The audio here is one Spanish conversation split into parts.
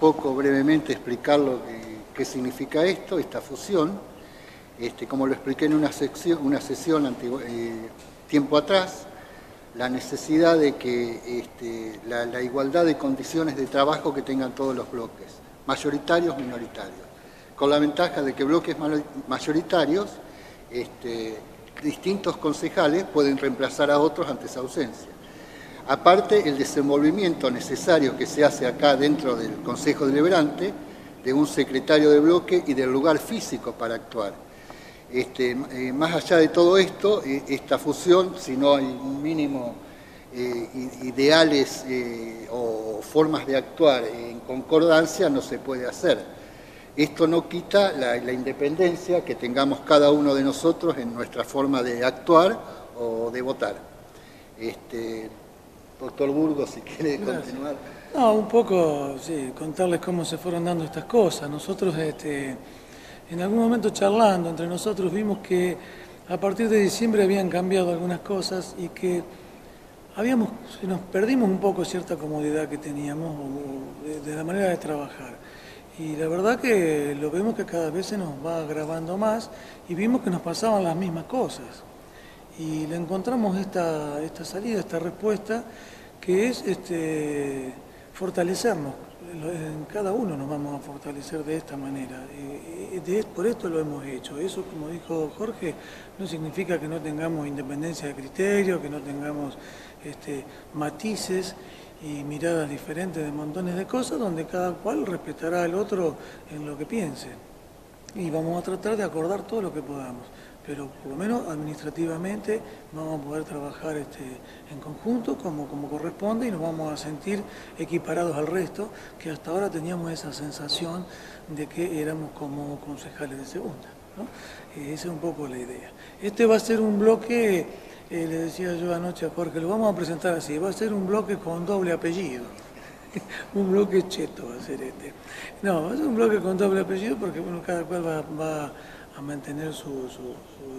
poco brevemente explicar lo que, qué significa esto, esta fusión. Este, como lo expliqué en una, sección, una sesión eh, tiempo atrás, la necesidad de que este, la, igualdad de condiciones de trabajo que tengan todos los bloques, mayoritarios, minoritarios, con la ventaja de que bloques mayoritarios, este, distintos concejales pueden reemplazar a otros ante esa ausencia. Aparte, el desenvolvimiento necesario que se hace acá dentro del Consejo Deliberante, de un secretario de bloque y del lugar físico para actuar. Este, eh, más allá de todo esto, eh, esta fusión, si no hay un mínimo eh, ideales o formas de actuar en concordancia, no se puede hacer. Esto no quita la, independencia que tengamos cada uno de nosotros en nuestra forma de actuar o de votar. Este, doctor Burgos, si quiere continuar. No, un poco, sí, contarles cómo se fueron dando estas cosas. Nosotros, este, en algún momento charlando entre nosotros, vimos que a partir de diciembre habían cambiado algunas cosas y que habíamos, nos perdimos un poco cierta comodidad que teníamos de, la manera de trabajar. Y la verdad que lo vemos que cada vez se nos va agravando más y vimos que nos pasaban las mismas cosas. Y le encontramos esta, esta salida, esta respuesta, que es este, fortalecernos. En cada uno nos vamos a fortalecer de esta manera. por esto lo hemos hecho. Eso, como dijo Jorge, no significa que no tengamos independencia de criterio, que no tengamos este, matices y miradas diferentes de montones de cosas, donde cada cual respetará al otro en lo que piense. Y vamos a tratar de acordar todo lo que podamos pero por lo menos administrativamente vamos a poder trabajar este, en conjunto como, como corresponde y nos vamos a sentir equiparados al resto, que hasta ahora teníamos esa sensación de que éramos como concejales de segunda. esa es un poco la idea. Este va a ser un bloque, eh, le decía yo anoche a Jorge, lo vamos a presentar así, va a ser un bloque con doble apellido. un bloque cheto va a ser este. No, va a ser un bloque con doble apellido porque bueno, cada cual va a mantener su,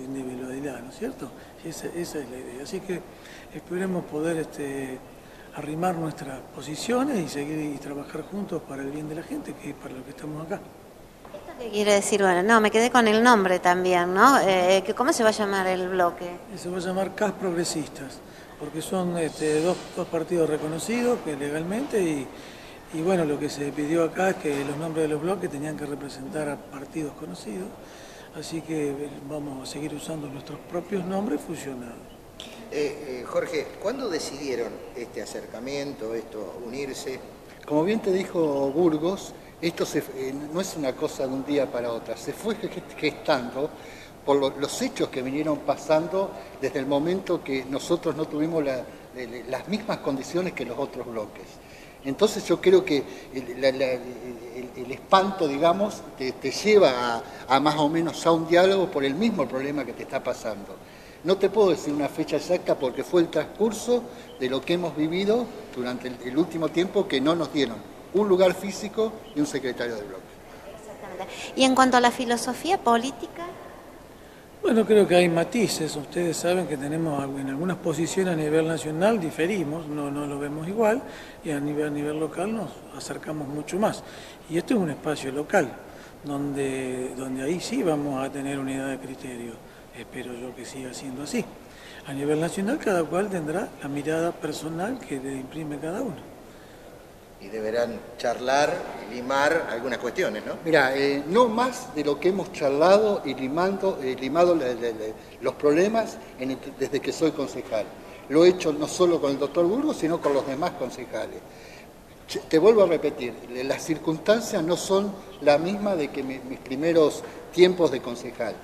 individualidad, ¿no es cierto? esa, es la idea. Así que esperemos poder este, arrimar nuestras posiciones y seguir y trabajar juntos para el bien de la gente, que es para lo que estamos acá. ¿Esto qué quiere decir? Bueno, no, me quedé con el nombre también, ¿no? Eh, ¿Cómo se va a llamar el bloque? Se va a llamar CAS Progresistas, porque son este, dos, dos partidos reconocidos que legalmente y, y bueno, lo que se pidió acá es que los nombres de los bloques tenían que representar a partidos conocidos. Así que vamos a seguir usando nuestros propios nombres fusionados. Eh, eh, Jorge, ¿cuándo decidieron este acercamiento, esto, unirse? Como bien te dijo Burgos, esto eh, no es una cosa de un día para otra, se fue gestando por los hechos que vinieron pasando desde el momento que nosotros no tuvimos las mismas condiciones que los otros bloques. Entonces yo creo que el, espanto, digamos, te, lleva a, más o menos a un diálogo por el mismo problema que te está pasando. No te puedo decir una fecha exacta porque fue el transcurso de lo que hemos vivido durante el, último tiempo que no nos dieron un lugar físico y un secretario de bloque. Exactamente. Y en cuanto a la filosofía política, bueno, creo que hay matices. Ustedes saben que tenemos en algunas posiciones a nivel nacional diferimos, no, no lo vemos igual, y a nivel, a nivel local nos acercamos mucho más. Y esto es un espacio local, donde, donde ahí sí vamos a tener unidad de criterio. Espero yo que siga siendo así. A nivel nacional cada cual tendrá la mirada personal que le imprime cada uno y deberán charlar y limar algunas cuestiones, ¿no? Mira, eh, no más de lo que hemos charlado y limando, eh, limado los problemas desde que soy concejal. Lo he hecho no solo con el doctor Burgos, sino con los demás concejales. Te vuelvo a repetir, las circunstancias no son la misma de que mis primeros tiempos de concejal.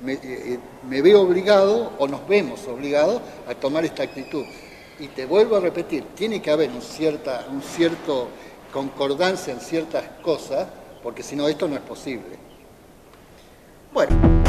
Me, eh, me veo obligado, o nos vemos obligados, a tomar esta actitud y te vuelvo a repetir, tiene que haber un, cierta, un cierto concordancia en ciertas cosas, porque si no esto no es posible. Bueno.